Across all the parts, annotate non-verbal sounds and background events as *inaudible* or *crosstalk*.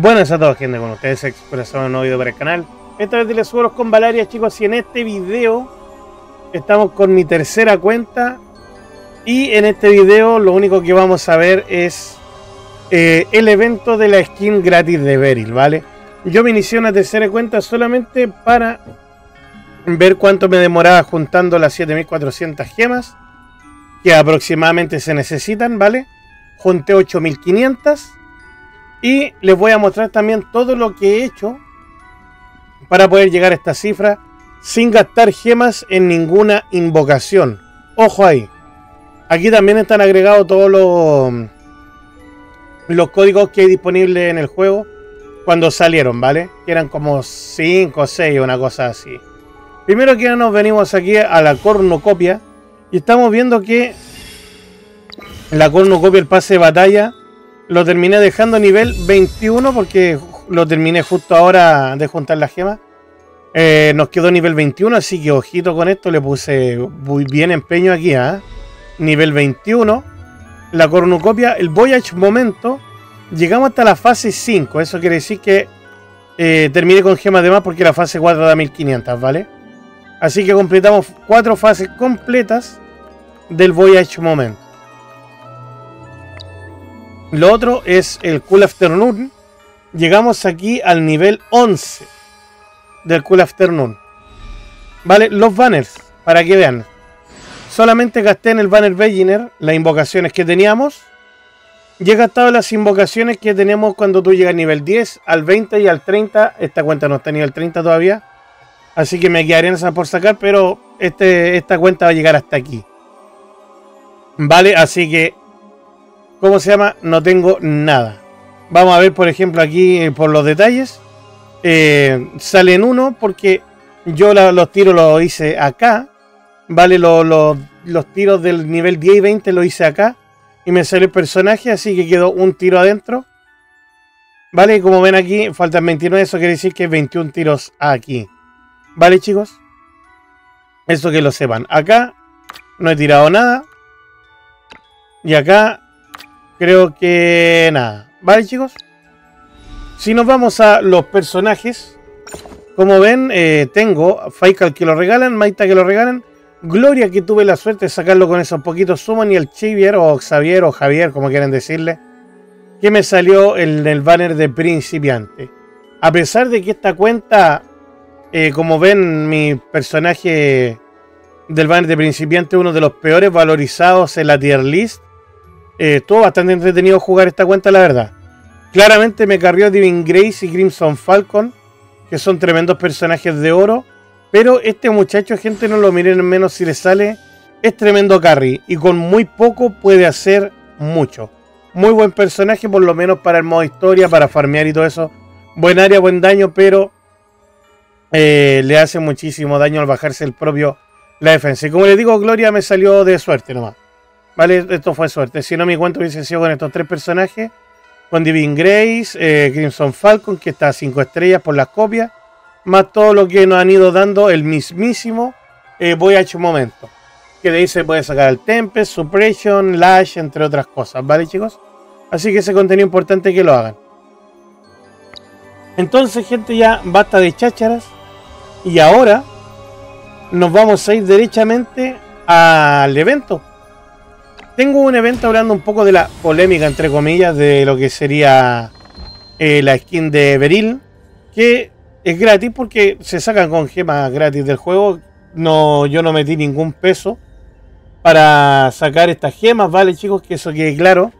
Buenas a todos, gente, con ustedes expresamos un nuevo video para el canal. Esta vez Les con Valaria, chicos, y en este video estamos con mi tercera cuenta. Y en este video lo único que vamos a ver es eh, el evento de la skin gratis de Beryl, ¿vale? Yo me inicié una tercera cuenta solamente para ver cuánto me demoraba juntando las 7400 gemas que aproximadamente se necesitan, ¿vale? Junté 8500 y les voy a mostrar también todo lo que he hecho para poder llegar a esta cifra sin gastar gemas en ninguna invocación. Ojo ahí. Aquí también están agregados todos los, los códigos que hay disponibles en el juego cuando salieron, ¿vale? Eran como 5 o 6, una cosa así. Primero que nos venimos aquí a la cornucopia y estamos viendo que la cornucopia, el pase de batalla, lo terminé dejando a nivel 21 porque lo terminé justo ahora de juntar las gemas. Eh, nos quedó nivel 21, así que ojito con esto, le puse muy bien empeño aquí, ¿ah? Nivel 21. La cornucopia, el Voyage Momento. Llegamos hasta la fase 5, eso quiere decir que eh, terminé con gemas de más porque la fase 4 da 1500, ¿vale? Así que completamos cuatro fases completas del Voyage Momento. Lo otro es el Cool Afternoon. Llegamos aquí al nivel 11 del Cool Afternoon. Vale, los banners, para que vean. Solamente gasté en el banner Beginner las invocaciones que teníamos. Y he gastado las invocaciones que tenemos cuando tú llegas al nivel 10, al 20 y al 30. Esta cuenta no está nivel 30 todavía. Así que me quedaría en esa por sacar, pero este, esta cuenta va a llegar hasta aquí. Vale, así que ¿Cómo se llama? No tengo nada. Vamos a ver, por ejemplo, aquí eh, por los detalles. Eh, salen uno porque yo los tiros los hice acá. Vale, los tiros del nivel 10 y 20 los hice acá. Y me sale el personaje, así que quedó un tiro adentro. Vale, como ven aquí, faltan 29, eso quiere decir que 21 tiros aquí. Vale, chicos. Eso que lo sepan. Acá no he tirado nada. Y acá Creo que nada. ¿Vale, chicos? Si nos vamos a los personajes, como ven, eh, tengo Faikal que lo regalan, Maita que lo regalan, Gloria que tuve la suerte de sacarlo con esos poquitos suman y el Chivier o Xavier o Javier, como quieren decirle, que me salió en el banner de principiante. A pesar de que esta cuenta, eh, como ven, mi personaje del banner de principiante uno de los peores valorizados en la tier list, eh, estuvo bastante entretenido jugar esta cuenta, la verdad. Claramente me carrió Divine Grace y Crimson Falcon, que son tremendos personajes de oro. Pero este muchacho, gente, no lo miren menos si le sale. Es tremendo carry y con muy poco puede hacer mucho. Muy buen personaje, por lo menos para el modo historia, para farmear y todo eso. Buen área, buen daño, pero eh, le hace muchísimo daño al bajarse el propio la defensa. Y como les digo, Gloria me salió de suerte nomás. Vale, esto fue suerte. Si no, mi cuento hubiese sido con estos tres personajes. Con Divine Grace, eh, Crimson Falcon, que está a 5 estrellas por las copias. Más todo lo que nos han ido dando el mismísimo eh, Voyage Momento. Que de ahí se puede sacar el Tempest, Suppression, Lash, entre otras cosas. ¿Vale, chicos? Así que ese contenido importante que lo hagan. Entonces, gente, ya basta de chácharas. Y ahora nos vamos a ir derechamente al evento tengo un evento hablando un poco de la polémica, entre comillas, de lo que sería eh, la skin de Beril, que es gratis porque se sacan con gemas gratis del juego. No, yo no metí ningún peso para sacar estas gemas, ¿vale, chicos? Que eso quede claro.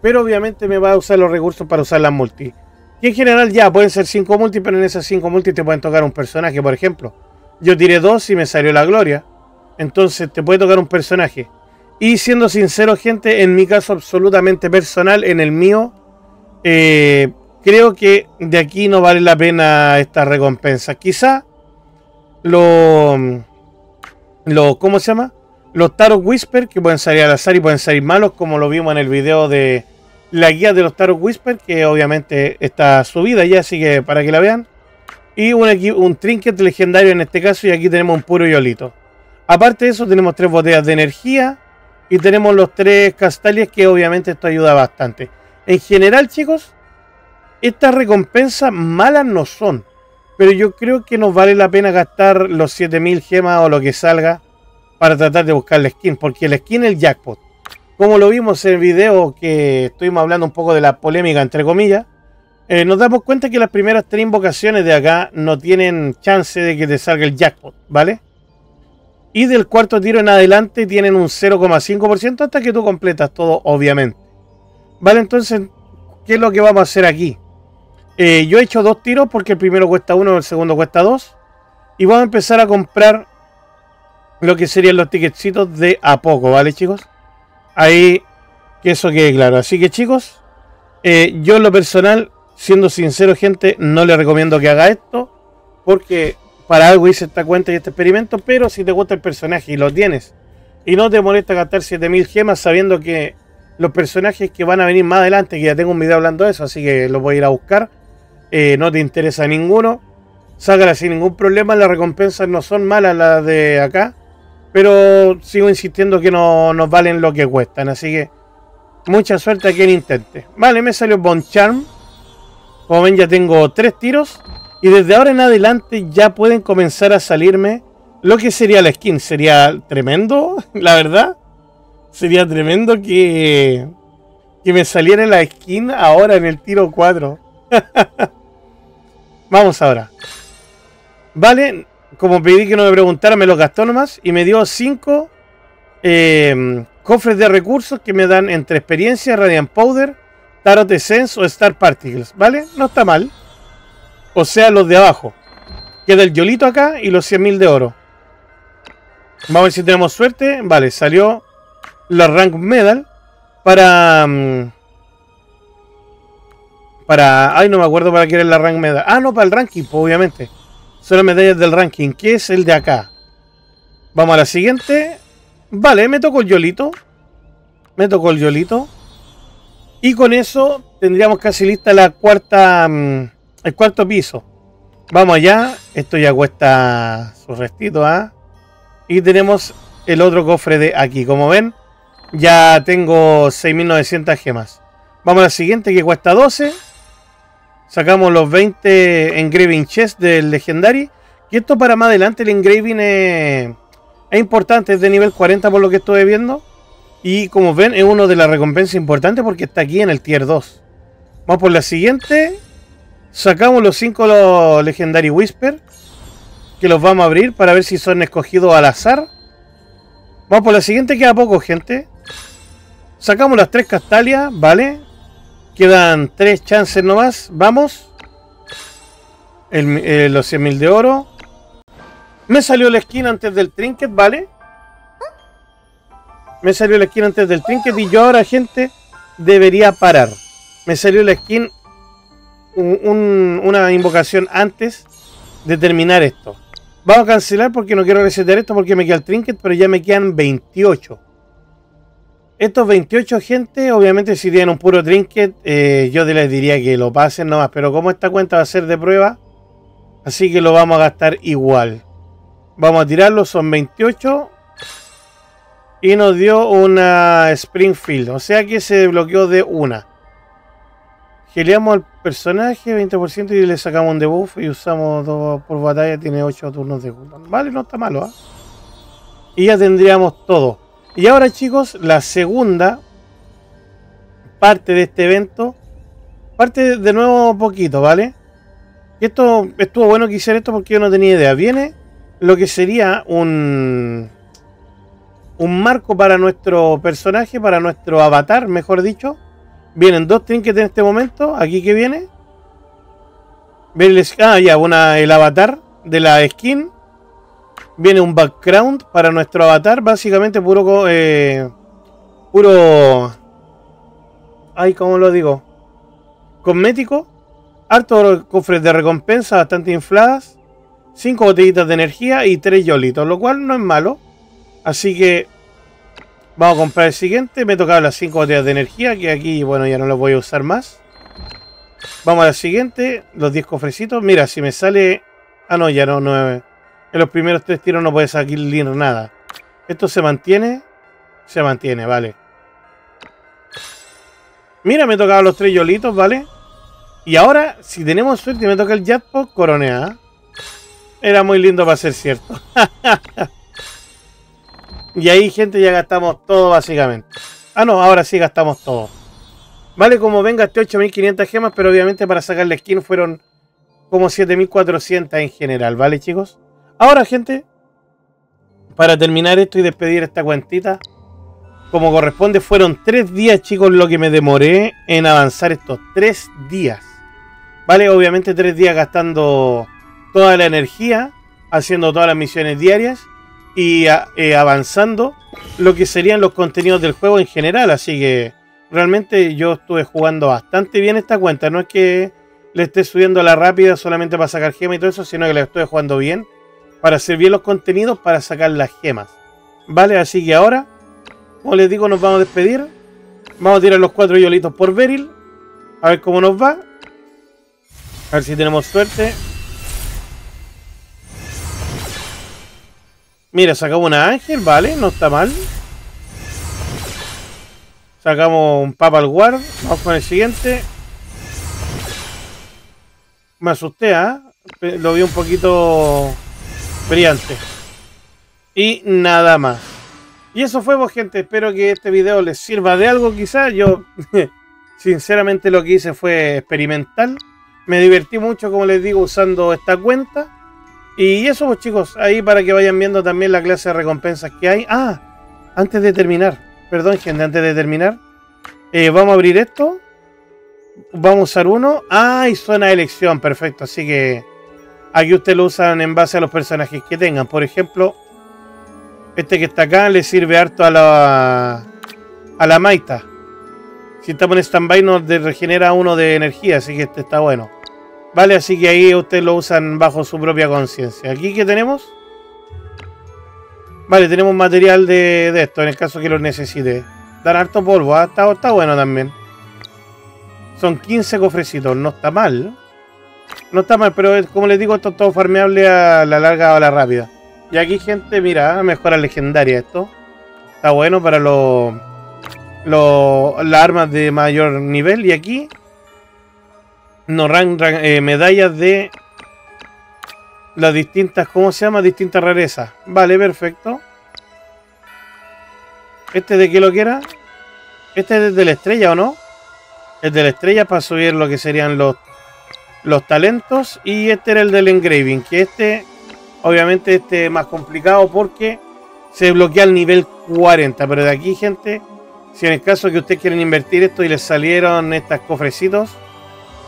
Pero obviamente me va a usar los recursos para usar las multi. Y en general ya pueden ser 5 multi, pero en esas 5 multi te pueden tocar un personaje, por ejemplo. Yo tiré dos y me salió la gloria. Entonces te puede tocar un personaje. Y siendo sincero, gente, en mi caso absolutamente personal, en el mío, eh, creo que de aquí no vale la pena esta recompensa. Quizá lo, lo ¿cómo se llama? Los Tarot Whisper, que pueden salir al azar y pueden salir malos, como lo vimos en el video de la guía de los Tarot Whisper, que obviamente está subida ya, así que para que la vean. Y un, un trinket legendario en este caso, y aquí tenemos un puro yolito. Aparte de eso, tenemos tres botellas de energía, y tenemos los tres castalias que obviamente esto ayuda bastante. En general, chicos, Estas recompensas malas no son. Pero yo creo que nos vale la pena gastar los 7000 gemas o lo que salga para tratar de buscar la skin. Porque la skin es el jackpot. Como lo vimos en el video que estuvimos hablando un poco de la polémica, entre comillas, eh, nos damos cuenta que las primeras tres invocaciones de acá no tienen chance de que te salga el jackpot, ¿vale? Y del cuarto tiro en adelante tienen un 0,5% hasta que tú completas todo, obviamente. Vale, entonces, ¿qué es lo que vamos a hacer aquí? Eh, yo he hecho dos tiros porque el primero cuesta uno, el segundo cuesta dos. Y vamos a empezar a comprar lo que serían los ticketcitos de a poco, ¿vale, chicos? Ahí, que eso quede claro. Así que, chicos, eh, yo en lo personal, siendo sincero, gente, no le recomiendo que haga esto. Porque para algo hice esta cuenta y este experimento. Pero si te gusta el personaje y lo tienes, y no te molesta gastar 7000 gemas sabiendo que los personajes que van a venir más adelante, que ya tengo un video hablando de eso, así que lo voy a ir a buscar eh, no te interesa ninguno, sácala sin ningún problema. Las recompensas no son malas las de acá, pero sigo insistiendo que no nos valen lo que cuestan. Así que mucha suerte a quien intente. Vale, me salió Bon Charm. Como ven, ya tengo tres tiros. Y desde ahora en adelante ya pueden comenzar a salirme lo que sería la skin. Sería tremendo, *laughs* la verdad. Sería tremendo que, que me saliera la skin ahora en el tiro 4. *laughs* Vamos ahora. Vale, como pedí que no me preguntara, me los gastó nomás y me dio 5 eh, cofres de recursos que me dan entre experiencia, Radiant Powder, Tarot Essence o Star Particles. ¿Vale? No está mal. O sea, los de abajo. Queda el Yolito acá y los 100.000 de oro. Vamos a ver si tenemos suerte. Vale, salió la Rank Medal para... Mm, para. Ay, no me acuerdo para qué era la rank medal. Ah, no, para el ranking, pues, obviamente. Son las medallas del ranking, que es el de acá. Vamos a la siguiente. Vale, me tocó el Yolito. Me tocó el Yolito. Y con eso tendríamos casi lista la cuarta. Mm, el cuarto piso. Vamos allá. Esto ya cuesta su restito, ¿ah? Y tenemos el otro cofre de aquí. Como ven, ya tengo 6.900 gemas. Vamos a la siguiente que cuesta 12. Sacamos los 20 engraving chest del Legendary. Y esto para más adelante el engraving es, importante, es de nivel 40 por lo que estoy viendo. Y como ven, es uno de las recompensas importantes porque está aquí en el tier 2. Vamos por la siguiente. Sacamos los 5 los Legendary Whisper. Que los vamos a abrir para ver si son escogidos al azar. Vamos por la siguiente, queda poco, gente. Sacamos las 3 Castalia, ¿vale? Quedan tres chances nomás. Vamos. El, eh, los 100.000 de oro. Me salió la esquina antes del trinket, ¿vale? Me salió la esquina antes del trinket y yo ahora, gente, debería parar. Me salió la skin una invocación antes de terminar esto. Vamos a cancelar porque no quiero resetear esto porque me queda el trinket, pero ya me quedan 28. Estos 28 gente, obviamente si tienen un puro trinket, eh, yo les diría que lo pasen nomás. Pero como esta cuenta va a ser de prueba, así que lo vamos a gastar igual. Vamos a tirarlo, son 28. Y nos dio una Springfield, o sea que se bloqueó de una. Geleamos al personaje 20% y le sacamos un debuff y usamos dos por batalla, tiene 8 turnos de cooldown. Vale, no está malo, ¿ah? Y ya tendríamos todo. Y ahora chicos, la segunda parte de este evento, parte de nuevo poquito, ¿vale? Esto estuvo bueno que hiciera esto porque yo no tenía idea. Viene lo que sería un un marco para nuestro personaje, para nuestro avatar, mejor dicho. Vienen dos trinkets en este momento. Aquí que viene. Ah, ya, una, el avatar de la skin viene un background para nuestro avatar, básicamente puro eh, puro ay, ¿cómo lo digo? Cosmético, harto cofres de recompensa bastante infladas, cinco botellitas de energía y tres yolitos, lo cual no es malo. Así que vamos a comprar el siguiente. Me tocado las cinco botellas de energía, que aquí, bueno, ya no los voy a usar más. Vamos a la siguiente, los 10 cofrecitos. Mira, si me sale... Ah, no, ya no, no, en los primeros tres tiros no puedes salir nada. ¿Esto se mantiene? Se mantiene, vale. Mira, me tocado los tres yolitos, ¿vale? Y ahora, si tenemos suerte y me toca el jackpot, coronea. Era muy lindo para ser cierto. *laughs* y ahí, gente, ya gastamos todo básicamente. Ah, no, ahora sí gastamos todo. Vale, como venga este 8500 gemas, pero obviamente para sacar la skin fueron como 7400 en general, ¿vale, chicos? Ahora, gente, para terminar esto y despedir esta cuentita, como corresponde, fueron tres días, chicos, lo que me demoré en avanzar estos tres días. Vale, obviamente tres días gastando toda la energía, haciendo todas las misiones diarias y eh, avanzando lo que serían los contenidos del juego en general. Así que realmente yo estuve jugando bastante bien esta cuenta. No es que le esté subiendo a la rápida solamente para sacar gemas y todo eso, sino que la estoy jugando bien para hacer bien los contenidos para sacar las gemas. Vale, así que ahora, como les digo, nos vamos a despedir. Vamos a tirar los cuatro yolitos por Beryl. A ver cómo nos va. A ver si tenemos suerte. Mira, sacamos una ángel, vale, no está mal. Sacamos un Papal Guard. Vamos con el siguiente. Me asusté, ¿ah? Lo vi un poquito brillante. Y nada más. Y eso fue, pues, gente. Espero que este video les sirva de algo, quizás. Yo, *laughs* sinceramente, lo que hice fue experimental. Me divertí mucho, como les digo, usando esta cuenta. Y eso, pues chicos, ahí para que vayan viendo también la clase de recompensas que hay. Ah, antes de terminar, perdón gente, antes de terminar, eh, vamos a abrir esto. Vamos a usar uno. Ah, y de elección, perfecto. Así que aquí ustedes lo usan en base a los personajes que tengan. Por ejemplo, este que está acá le sirve harto a la, a la Maita. Si estamos en stand-by nos regenera uno de energía, así que este está bueno. Vale, así que ahí ustedes lo usan bajo su propia conciencia. ¿Aquí qué tenemos? Vale, tenemos material de, esto, en el caso que lo necesite. Dan harto polvo, ¿ah? está, bueno también. Son 15 cofrecitos, no está mal. No está mal, pero como les digo, esto es todo farmeable a la larga o a la rápida. Y aquí, gente, mira, mejora legendaria esto. Está bueno para los, los, las armas de mayor nivel. Y aquí nos ran, eh, medallas de las distintas, ¿cómo se llama? Distintas rarezas. Vale, perfecto. ¿Este de qué lo quiera? ¿Este es de la estrella o no? Es de la estrella para subir lo que serían los, los talentos. Y este era el del engraving, que este, obviamente este es más complicado porque se bloquea al nivel 40. Pero de aquí, gente, si en el caso que ustedes quieren invertir esto y les salieron estas cofrecitos,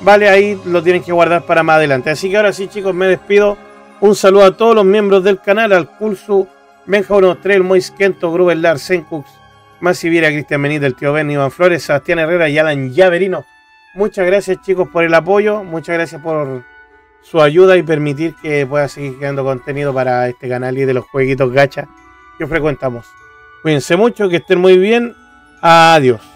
Vale, ahí lo tienen que guardar para más adelante. Así que ahora sí, chicos, me despido. Un saludo a todos los miembros del canal, al Pulso, Benja 13, Mois Kento, Gruber Lar, Sencux, Viera, Cristian Benítez, el tío Ben, Iván Flores, Sebastián Herrera y Alan Llaverino. Muchas gracias, chicos, por el apoyo. Muchas gracias por su ayuda y permitir que pueda seguir creando contenido para este canal y de los jueguitos gacha que frecuentamos. Cuídense mucho, que estén muy bien. Adiós.